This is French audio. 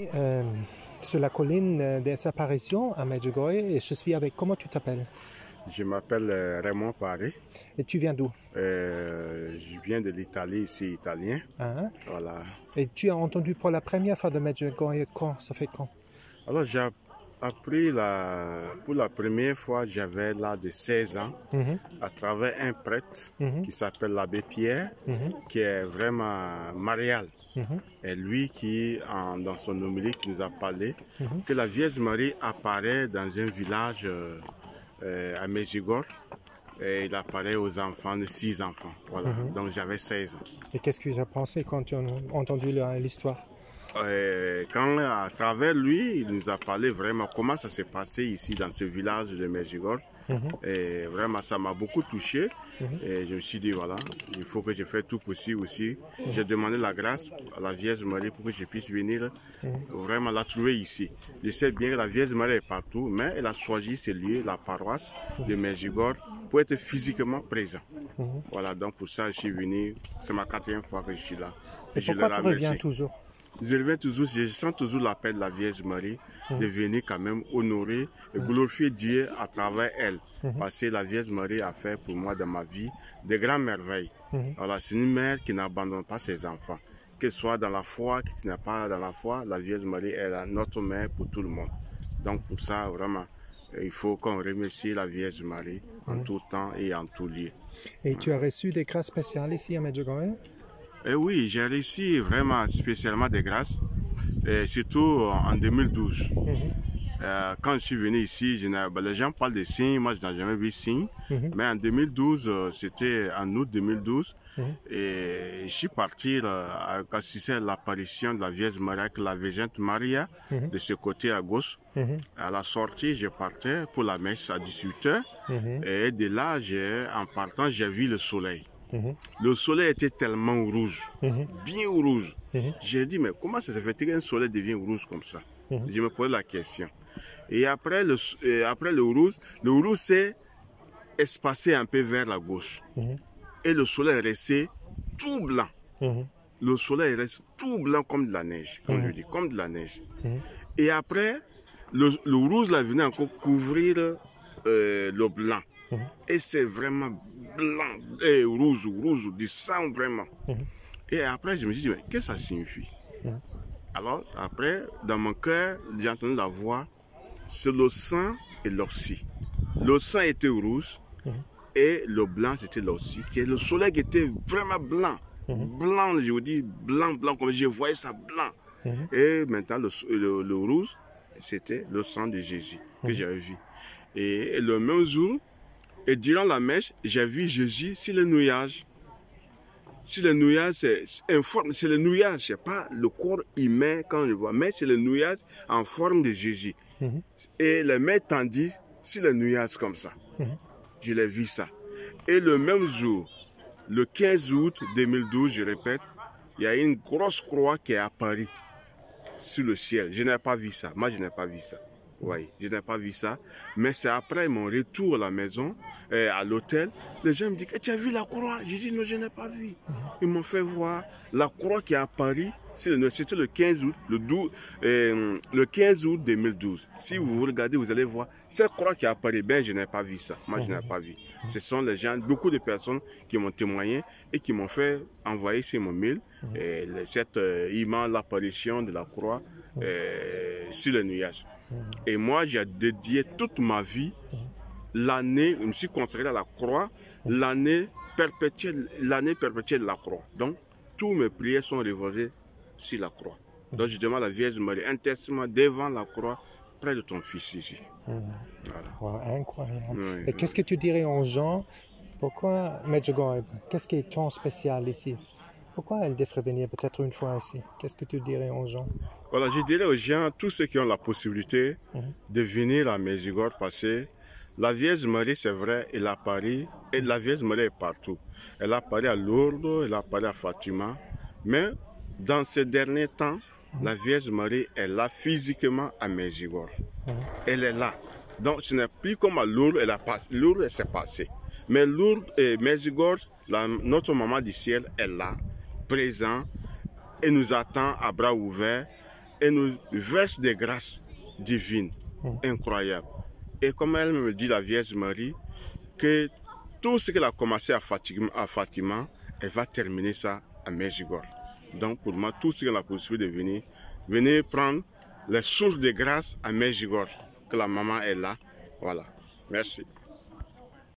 Euh, sur la colline euh, des apparitions à Medjugorje et je suis avec, comment tu t'appelles? Je m'appelle euh, Raymond Paré. Et tu viens d'où? Euh, je viens de l'Italie, ici italien. Voilà. Et tu as entendu pour la première fois de Medjugorje quand? Ça fait quand? Alors j'ai appris la, pour la première fois, j'avais l'âge de 16 ans, Mhm, à travers un prêtre mhm, qui s'appelle l'abbé Pierre, mhm, qui est vraiment marial. Mhm, Et lui qui, en- dans son homélie, qui nous a parlé Mhm. que la Vierge Marie apparaît dans un village euh, euh, à Medjugorje. Et il apparaît aux enfants de six enfants. Voilà. Mhm. Donc j'avais 16 ans. Et qu'est-ce que tu as pensé quand tu as entendu l'histoire? Euh, quand à travers lui, il nous a parlé vraiment comment ça s'est passé ici dans ce village de Medjugorje. Mhm, Et vraiment, ça m'a beaucoup touché. Mhm. Et je me suis dit, voilà, il faut que je fasse tout possible aussi. J'ai demandé la grâce à la Vierge Marie pour que je puisse venir vraiment la trouver ici. Je sais bien que la Vierge Marie est partout, mais elle a choisi ce lieu, la paroisse de Medjugorje, pour être physiquement présent. mhm. Voilà, donc pour ça, je suis venu. C'est ma quatrième fois que je suis là. Et je pourquoi tu reviens toujours? Je reviens toujours, je sens toujours l'appel de la Vierge Marie Mhm. de venir quand même honorer et glorifier Dieu à travers elle. Mhm. Parce que la Vierge Marie a fait pour moi dans ma vie de grandes merveilles. Mhm. Voilà, c'est une mère qui n'abandonne pas ses enfants. Qu'elle soit dans la foi, que tu n'es pas dans la foi, la Vierge Marie est notre mère pour tout le monde. Donc pour ça, vraiment, il faut qu'on remercie la Vierge Marie en Mhm. tout temps et en tout lieu. Et tu as reçu des grâces spéciales ici à Medjugorje? Et Eh oui, j'ai réussi vraiment spécialement des grâces, et surtout en 2012. Mhm, Euh, quand je suis venu ici, je ben, les gens parlent de signes, moi je n'ai jamais vu signe. mhm, Mais en 2012, euh, c'était en août 2012, Mhm. et je suis parti euh, à assister à l'apparition de la Vierge Marie avec la Vierge Maria de ce côté à gauche. À la sortie, je partais pour la messe à 18h, mhm, et de là, en partant, j'ai vu le soleil. Le soleil était tellement rouge, bien rouge. J'ai dit, mais comment ça se fait qu'un soleil devient rouge comme ça? Je me posais la question. Et après le, après le rouge, le rouge s'est espacé un peu vers la gauche. Et le soleil est resté tout blanc. Le soleil reste tout blanc comme de la neige, comme je dis, comme de la neige. Et après, le, le rouge là venait encore couvrir euh, le blanc. Et c'est vraiment blanc, et rouge, rouge, du sang vraiment. Mhm. Et après, je me suis dit, mais qu'est-ce que ça signifie? Mhm. Alors, après, dans mon cœur, j'ai entendu la voix, c'est le sang et l'oxy. Le sang était rouge Mhm. et le blanc, c'était l'oxy. Que le soleil était vraiment blanc. Blanc, je vous dis, blanc, blanc, comme je voyais ça blanc. Et maintenant, le, le- le rouge, c'était le sang de Jésus que j'avais vu. Et le même jour, et durant la mèche, j'ai vu Jésus sur le nuage. Sur le nuage, c'est c'est informe, c'est le nuage, c'est pas le corps humain quand je vois, mais c'est le nuage en forme de Jésus. Mhm. Et les mains tendues sur le nuage comme ça. Mhm. Je l'ai vu ça. Et le même jour, le 15 août 2012, je répète, il y a une grosse croix qui est apparue sur le ciel. Je n'ai pas vu ça. Moi, je n'ai pas vu ça. Oui, je n'ai pas vu ça. Mais c'est après mon retour à la maison, euh, à l'hôtel, les gens me disent, Eh, tu as vu la croix? J'ai dit, non, je n'ai pas vu. Ils m'ont fait voir la croix qui est sur le- C'était le 15 août, le, 12, euh, le 15 août 2012. Si vous regardez, vous allez voir. Cette croix qui est apparue, ben, je n'ai pas vu ça. Moi, je n'ai pas vu. Ce sont les gens, beaucoup de personnes qui m'ont témoigné et qui m'ont fait envoyer sur mon mail euh, le- cette euh, image, l'apparition de la croix euh, sur le nuage. Et moi, j'ai dédié toute ma vie, l'année, je me suis consacré à la croix, l'année perpétuelle, l'année perpétuelle de la croix. Donc, tous mes prières sont révoltées sur la croix. Donc, je demande à la Vierge Marie un testament devant la croix, près de ton fils ici. Voilà. Wow, incroyable. Oui, Et qu'est-ce que tu dirais aux gens? Pourquoi Medjugorje Qu'est-ce qui est tant spécial ici? Pourquoi elle devrait venir peut-être une fois ici? Qu'est-ce que tu dirais aux gens? Voilà, je dirais aux gens, tous ceux qui ont la possibilité Mhm. de venir à Medjugorje passer, la Vierge Marie, c'est vrai, elle apparaît, et la Vierge Marie est partout. Elle apparaît à Lourdes, elle apparaît à Fatima, mais dans ces derniers temps, la Vierge Marie est là physiquement à Medjugorje. Mhm. Elle est là. Donc ce n'est plus comme à Lourdes, elle a passé, Lourdes, s'est passée. Mais Lourdes et la- notre maman du ciel est là, présent, et nous attend à bras ouverts elle nous verse des grâces divines Mm. incroyables. Et comme elle me dit, la Vierge Marie, que tout ce qu'elle a commencé à Fatima, à Fatima, elle va terminer ça à Medjugorje. Donc pour moi, tout ce qu'elle a possible de venir, venez prendre les sources de grâce à Medjugorje, que la maman est là. Voilà. Merci.